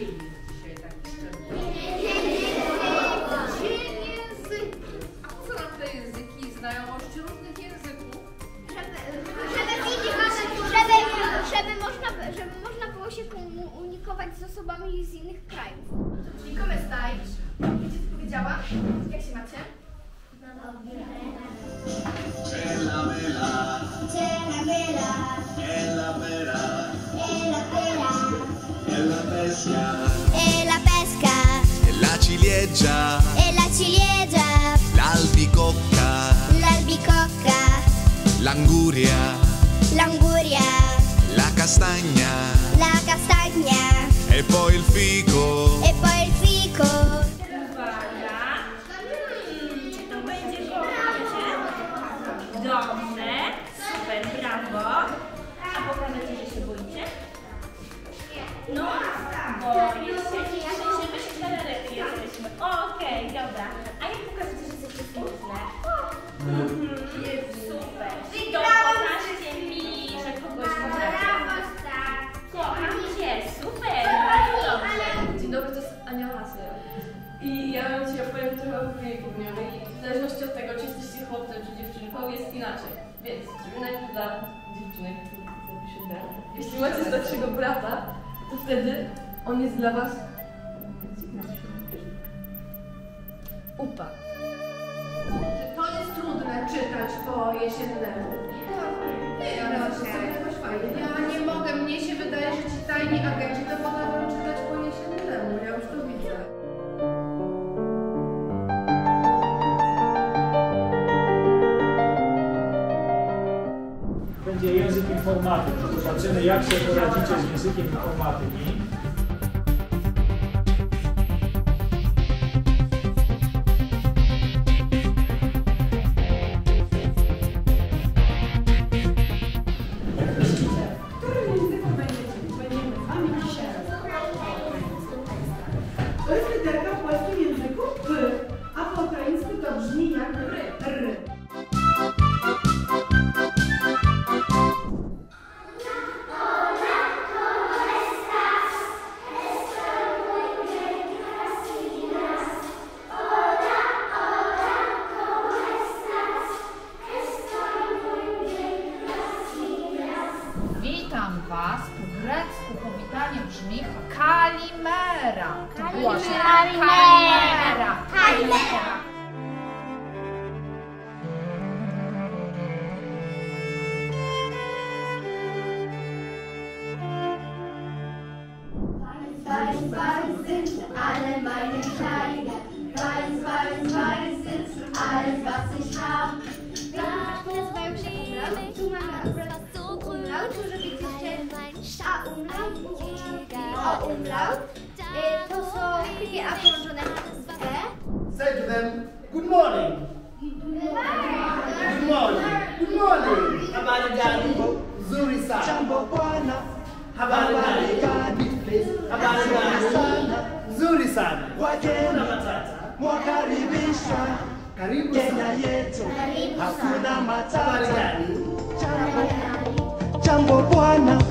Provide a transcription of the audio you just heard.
jest dzisiaj taki? Dzień języków. A co nam te języki, znajomość różnych języków? Żeby, żeby, można, żeby można było się komunikować z osobami z innych krajów. I come stai? Wiecie co powiedziała? Jak się macie? C'è la vela, Cena vela, è la vera, la pera, è la pesca, e la pesca, è la ciliegia, e la ciliegia, l'albicocca, l'albicocca, l'anguria, l'anguria, la castagna. La castagna. E poi il fico. e poi il fico. I ja wam dzisiaj opowiem trochę o kuchni południowej. W zależności od tego, czy jesteście chłopcem czy dziewczynką, jest inaczej. Więc, żeby najpierw dla dziewczynek, zapiszę D. Jeśli macie starszego brata, to wtedy on jest dla was... Upa. Jesiennemu. Nie, ale to jakoś fajnie. Ja nie mogę, mnie się wydaje, że ci tajni agenci to potrafią czytać po jesiennemu. Ja już to widzę. Będzie język informatyki. Zobaczymy, jak się poradzicie z językiem informatyki. Brzmi kalimera. Głośno. Kalimera. Kalimera. Weiß, weiß sind alle meine Kleider. Weiß, weiß, weiß sind alles, was ich hab. Nazywają się umlaut. Tu mamy akurat umlaut, żeby widzieć a umlaut o umlaut. To są połączone. Say to them, good morning. Good morning. Good morning. Habari gani? Nzuri sana. Jambo bwana. Habari gani? Habari gani? Nzuri sana. Wageni matata. Mwakaribishwa. Karibu Kenya yetu. Hakuna matata. Habari gani? Jambo bwana.